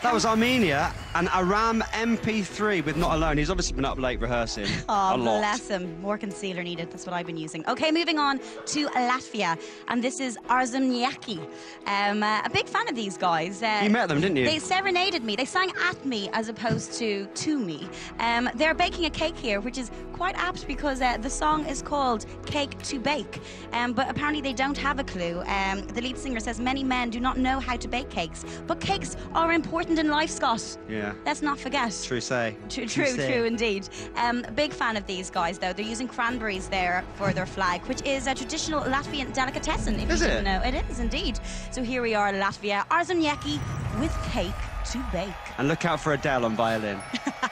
That was Armenia and Aram MP3 with Not Alone. He's obviously been up late rehearsing Oh, a lot. bless him. More concealer needed. That's what I've been using. Okay, moving on to Latvia. And this is Aarzemnieki. Um, uh, a big fan of these guys. Uh, You met them, didn't you? They serenaded me. They sang at me as opposed to to me. Um, they're baking a cake here, which is quite apt because uh, the song is called Cake to Bake. Um, but apparently they don't have a clue. Um, the lead singer says many men do not know how to bake cakes. But cakes are important in life, Scott. Yeah. Let's not forget. True say. True, true, say. true indeed. Um, big fan of these guys though. They're using cranberries there for their flag, which is a traditional Latvian delicatessen. If Is you it? didn't know, it is indeed. So here we are, Latvia, Aarzemnieki with cake to bake. And look out for Adele on violin.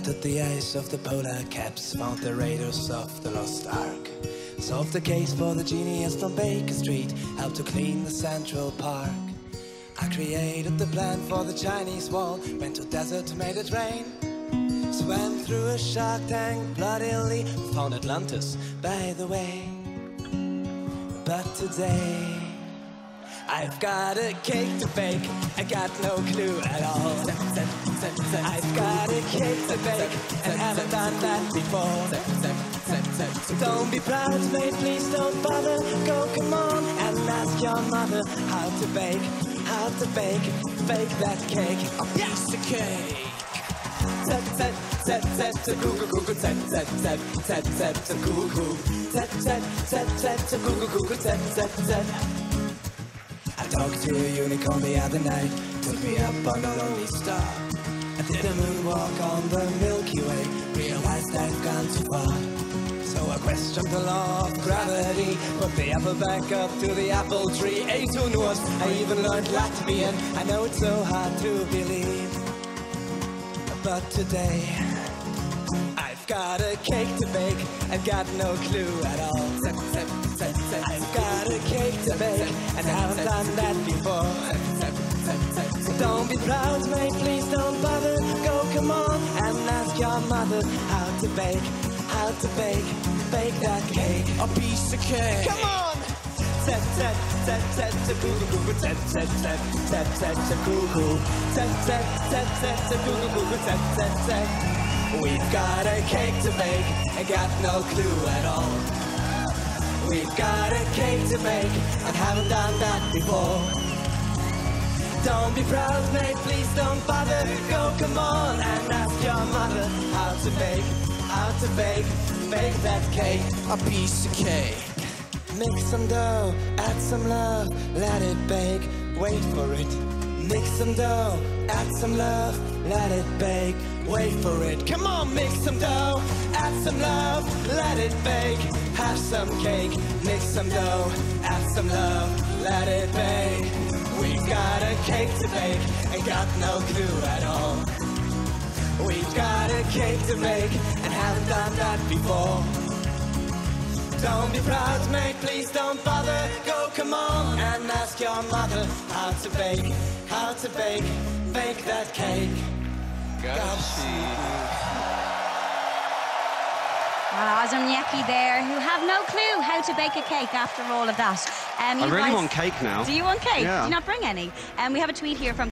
melted the ice of the polar caps, found the raiders of the lost ark. Solved the case for the genius on Baker Street, helped to clean the Central Park. I created the plan for the Chinese wall, went to desert, made it rain. Swam through a shark tank bloodily, found Atlantis, by the way. But today, I've got a cake to bake, I got no clue at all. I've got a cake to bake, and haven't done that before. Don't be proud, mate, please don't bother. Go, come on, and ask your mother how to bake, how to bake, bake that cake, a piece of cake. Tap tap Google Google tap tap tap tap tap tap Google tap tap tap tap tap Google Google tap tap tap I talked to a unicorn the other night. Took me up on a lonely star. I did a moonwalk on the Milky Way. Realized I've gone too far. So I questioned the law of gravity. Put the apple back up to the apple tree. Ate knows, I even learned Latvian. I know it's so hard to believe. But today I've got a cake to bake. I've got no clue at all. Cake to bake and haven't done that before. So don't be proud, mate, please don't bother. Go, come on, and ask your mother how to bake, how to bake, bake that cake, a piece of cake. Come on! Tap tap tap tap tap goo goo goo goo tap tap tap tap tap tap goo goo tap tap tap tap tap goo goo goo goo tap tap tap. We've got a cake to bake and got no clue at all. We've got a cake to make and haven't done that before. Don't be proud, mate, please don't bother. Go, come on, and ask your mother how to bake, how to bake, bake that cake, a piece of cake. Mix some dough, add some love, let it bake, wait for it. Mix some dough, add some love, let it bake, wait for it. Come on, mix some dough, add some love, let it bake. Have some cake, mix some dough, add some love, let it bake. We've got a cake to bake and got no clue at all. We've got a cake to make and haven't done that before. Don't be proud, mate, please don't bother. Go, come on, and ask your mother how to bake, how to bake, bake that cake. Ah, Aarzemnieki there, who have no clue how to bake a cake after all of that. Um, I you really guys- want cake now. Do you want cake? Yeah. Do you not bring any? Um, we have a tweet here from